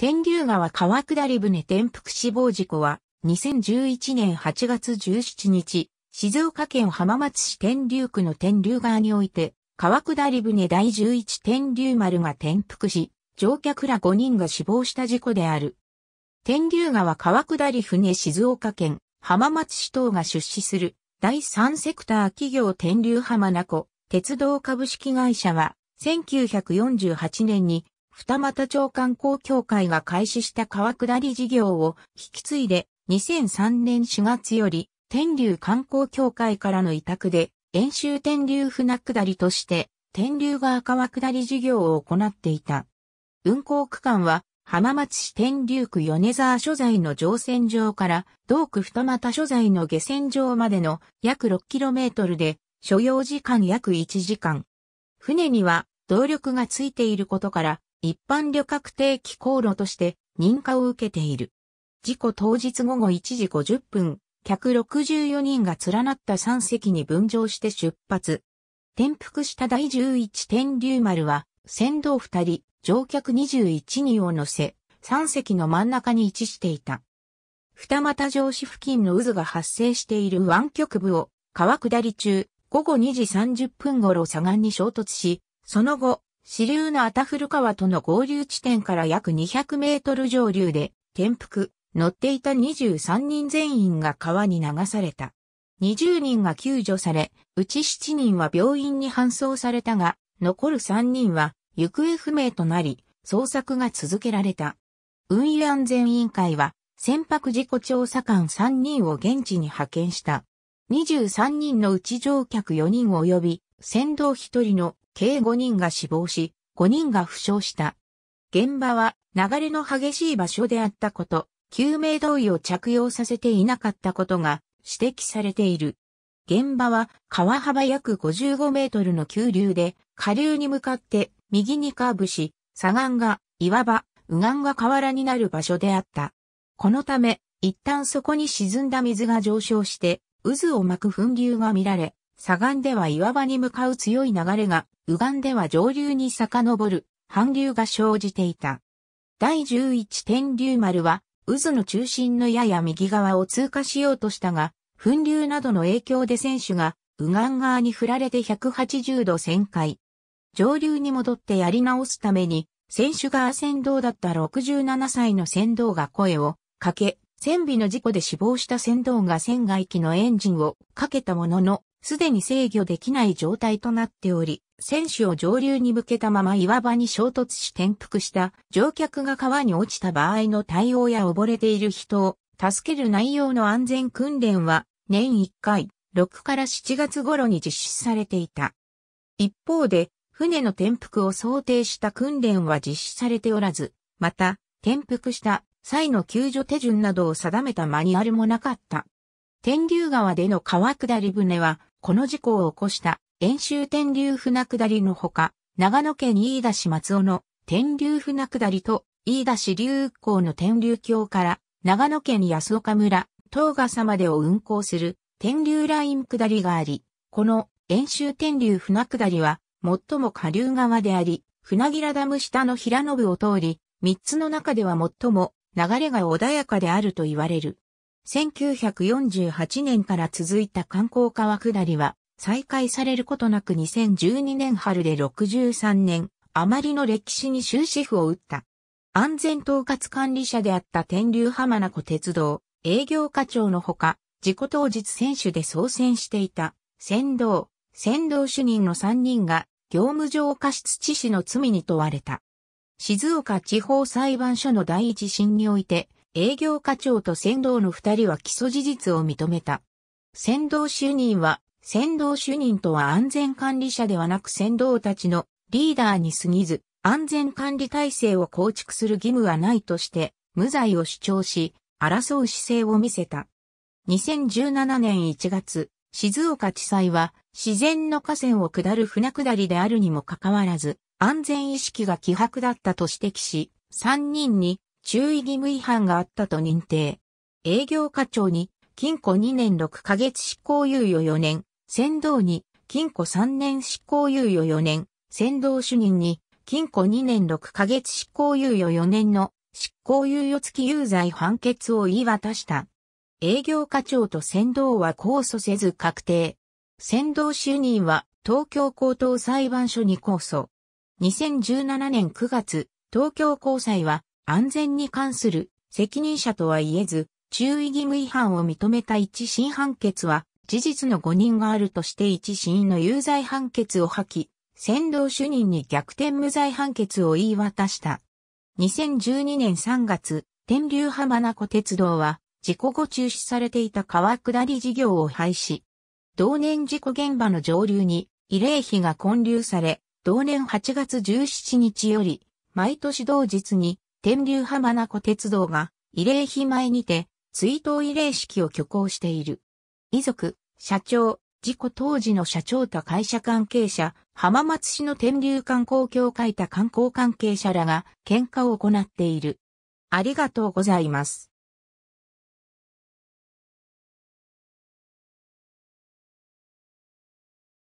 天竜川川下り船転覆死亡事故は、2011年8月17日、静岡県浜松市天竜区の天竜川において、川下り船第11天竜丸が転覆し、乗客ら5人が死亡した事故である。天竜川川下り船静岡県浜松市等が出資する第3セクター企業天竜浜名湖鉄道株式会社は1948年に二俣町観光協会が開始した川下り事業を引き継いで2003年4月より天竜観光協会からの委託で演習天竜船下りとして天竜川川下り事業を行っていた。運行区間は浜松市天竜区米沢所在の乗船場から同区二俣所在の下船場までの約 6km で所要時間約1時間。船には動力がついていることから一般旅客定期航路として認可を受けている。事故当日午後1時50分、客64人が連なった3隻に分乗して出発。転覆した第11天竜丸は、船頭2人、乗客21人を乗せ、3隻の真ん中に位置していた。二股上市付近の渦が発生している湾曲部を川下り中、午後2時30分頃左岸に衝突し、その後、支流のアタフル川との合流地点から約200メートル上流で転覆、乗っていた23人全員が川に流された。20人が救助され、うち7人は病院に搬送されたが、残る3人は行方不明となり、捜索が続けられた。運輸安全委員会は、船舶事故調査官3人を現地に派遣した。23人のうち乗客4人及び、船頭1人の計5人が死亡し、5人が負傷した。現場は流れの激しい場所であったこと、救命胴衣を着用させていなかったことが指摘されている。現場は川幅約55メートルの急流で下流に向かって右にカーブし、左岸が岩場、右岸が河原になる場所であった。このため、一旦そこに沈んだ水が上昇して、渦を巻く噴流が見られ、左岸では岩場に向かう強い流れが、右岸では上流に遡る、反流が生じていた。第11天竜丸は、渦の中心のやや右側を通過しようとしたが、噴流などの影響で選手が右岸側に振られて180度旋回。上流に戻ってやり直すために、選手が船頭だった67歳の船頭が声をかけ、船尾の事故で死亡した船頭が船外機のエンジンをかけたものの、すでに制御できない状態となっており、選手を上流に向けたまま岩場に衝突し転覆した乗客が川に落ちた場合の対応や溺れている人を助ける内容の安全訓練は年1回6から7月頃に実施されていた。一方で船の転覆を想定した訓練は実施されておらず、また転覆した際の救助手順などを定めたマニュアルもなかった。天竜川での川下り船はこの事故を起こした遠州天竜船下りのほか、長野県飯田市松尾の天竜船下りと、飯田市流港の天竜橋から長野県安岡村、東笠までを運行する天竜ライン下りがあり、この遠州天竜船下りは最も下流側であり、船木ダム下の平野部を通り、三つの中では最も流れが穏やかであると言われる。1948年から続いた観光川下りは、再開されることなく2012年春で63年、あまりの歴史に終止符を打った。安全統括管理者であった天竜浜名湖鉄道営業課長のほか、事故当日選手で操船していた船頭、船頭主任の3人が業務上過失致死の罪に問われた。静岡地方裁判所の第一審において、営業課長と船頭の2人は起訴事実を認めた。船頭主任は先導主任とは安全管理者ではなく先導たちのリーダーに過ぎず、安全管理体制を構築する義務はないとして、無罪を主張し、争う姿勢を見せた。2017年1月、静岡地裁は、自然の河川を下る船下りであるにもかかわらず、安全意識が希薄だったと指摘し、3人に注意義務違反があったと認定。営業課長に、禁錮2年6ヶ月執行猶予4年、先導に禁錮3年執行猶予4年、先導主任に禁錮2年6ヶ月執行猶予4年の執行猶予付き有罪判決を言い渡した。営業課長と先導は控訴せず確定。先導就任は東京高等裁判所に控訴。2017年9月、東京高裁は安全に関する責任者とは言えず、注意義務違反を認めた一審判決は事実の誤認があるとして一審の有罪判決を破棄、先導主任に逆転無罪判決を言い渡した。2012年3月、天竜浜名湖鉄道は事故後中止されていた川下り事業を廃止。同年事故現場の上流に慰霊碑が建立され、同年8月17日より、毎年同日に天竜浜名湖鉄道が慰霊碑前にて追悼慰霊式を挙行している。遺族、社長、事故当時の社長と会社関係者、浜松市の天竜観光協会た観光関係者らが喧嘩を行っている。ありがとうございます。